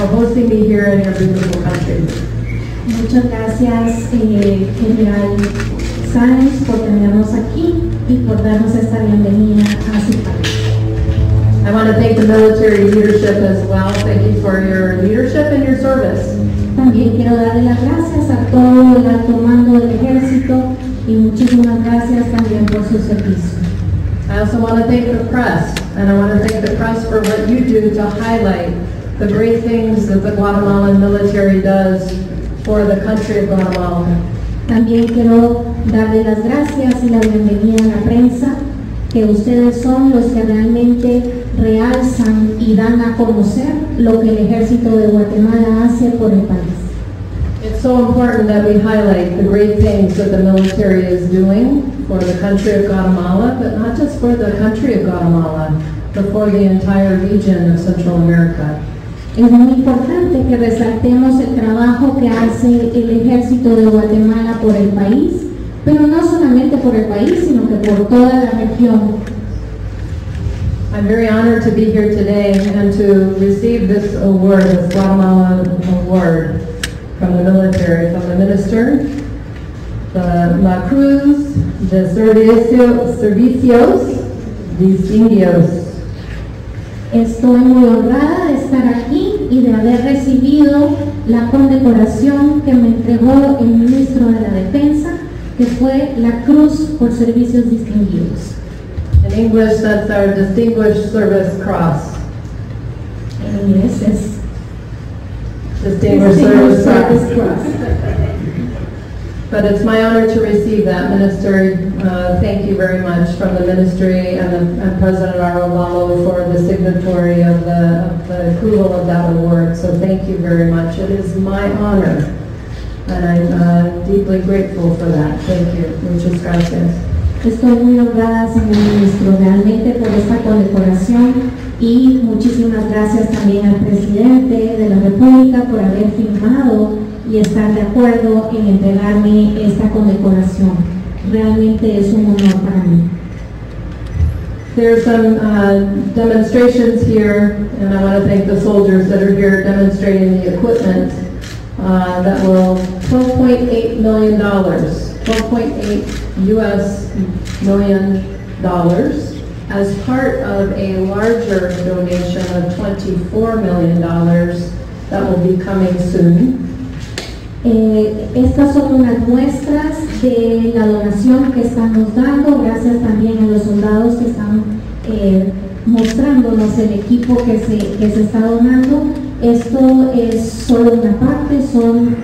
for hosting me here in your beautiful country. Muchas gracias, eh, General Sáenz, por tenernos aquí y por darnos esta bienvenida a su país. I want to thank the military leadership as well. Thank you for your leadership and your service. También quiero darle las gracias a todo el alto mando del ejército y muchísimas gracias también por su servicio. I also want to thank the press, and I want to thank the press for what you do to highlight the great things that the Guatemalan military does for the country of Guatemala. También quiero darle las gracias y la bienvenida a la prensa, que ustedes son los que realmente realzan y dan a conocer lo que el ejército de Guatemala hace por el país. It's so important that we highlight the great things that the military is doing for the country of Guatemala, but not just for the country of Guatemala, but for the entire region of Central America. Es muy importante que resaltemos el trabajo que hace el ejército de Guatemala por el país, pero no solamente por el país, sino que por toda la región. I'm very honored to be here today and to receive this award, this Guatemala Award from the military, from the minister, the La Cruz Servicio- Servicios Distinguidos. Estoy muy honrada estar aquí y de haber recibido la condecoración que me entregó el ministro de la Defensa, que fue la Cruz por Servicios Distinguidos. In English, that's our Distinguished Service Cross. En inglés es Distinguished Distinguished Service Service Cross. But it's my honor to receive that, Minister. Uh, Thank you very much from the ministry and the- and President Arevalo for the signatory of the of the approval of that award. So thank you very much. It is my honor, and I'm uh, deeply grateful for that. Thank you. Muchas gracias. Estoy muy honrada, señor ministro, realmente por esta condecoración y muchísimas gracias también al presidente de la República por haber firmado y estar de acuerdo en entregarme esta condecoración. Realmente es un honor para mí. There's some uh, demonstrations here, and I want to thank the soldiers that are here demonstrating the equipment uh, that will $12.8 million, 12.8 US million dollars as part of a larger donation of $24 million that will be coming soon. Eh, estas son unas muestras de la donación que estamos dando, gracias también a los soldados que están eh, mostrándonos el equipo que se, que se está donando. Esto es solo una parte, son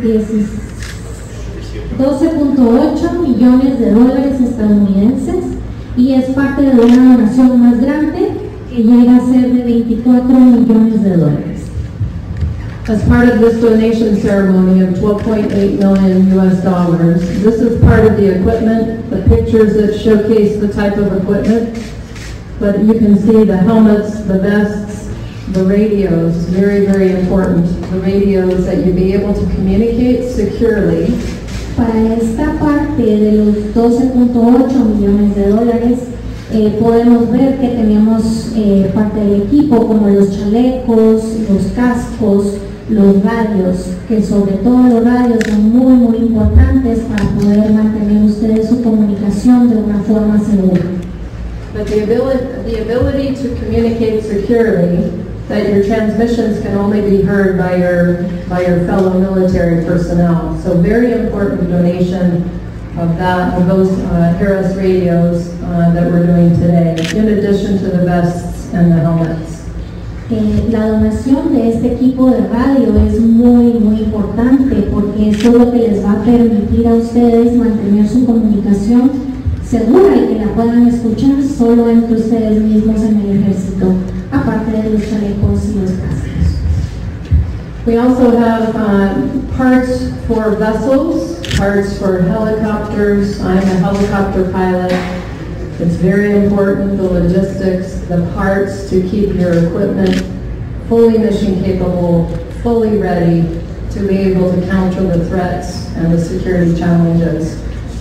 12.8 millones de dólares estadounidenses y es parte de una donación más grande que llega a ser de 24 millones de dólares. As part of this donation ceremony of 12.8 million US dollars, this is part of the equipment, the pictures that showcase the type of equipment. But you can see the helmets, the vests, the radios, very, very important. The radios that you be able to communicate securely Para esta parte de los 12.8 millones de dólares, eh, podemos ver que tenemos eh, parte del equipo como los chalecos, los cascos, los radios, que sobre todo los radios son muy muy importantes para poder mantener ustedes su comunicación de una forma segura. But the ability, the ability to communicate securely, that your transmissions can only be heard by your, by your fellow military personnel. So very important donation of that, of those uh, Harris radios uh, that we're doing today, in addition to the vests and the helmets. Eh, la donación de este equipo de radio es muy, muy importante porque eso es lo que les va a permitir a ustedes mantener su comunicación segura y que la puedan escuchar solo entre ustedes mismos en el ejército, aparte de los chalecos y los cascos. We also have uh, parts for vessels, parts for helicopters. I'm a helicopter pilot. It's very important, the logistics, the parts to keep your equipment fully mission capable, fully ready to be able to counter the threats and the security challenges.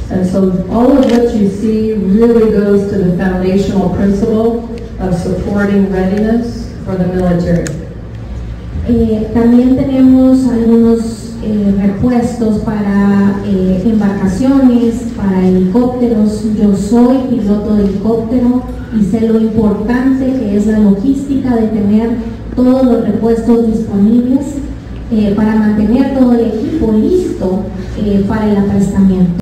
And so all of what you see really goes to the foundational principle of supporting readiness for the military. Eh, también tenemos algunos eh, repuestos para eh, embarcaciones, para helicópteros. Yo soy piloto de helicóptero y sé lo importante que es la logística de tener todos los repuestos disponibles eh, para mantener todo el equipo listo para el aprestamiento.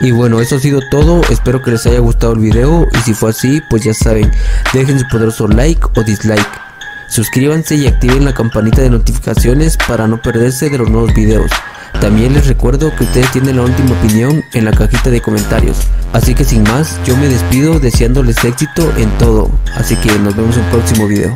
Y bueno, eso ha sido todo, espero que les haya gustado el video y si fue así, pues ya saben, dejen su poderoso like o dislike. Suscríbanse y activen la campanita de notificaciones para no perderse de los nuevos videos. También les recuerdo que ustedes tienen la última opinión en la cajita de comentarios. Así que sin más, yo me despido deseándoles éxito en todo. Así que nos vemos en el próximo video.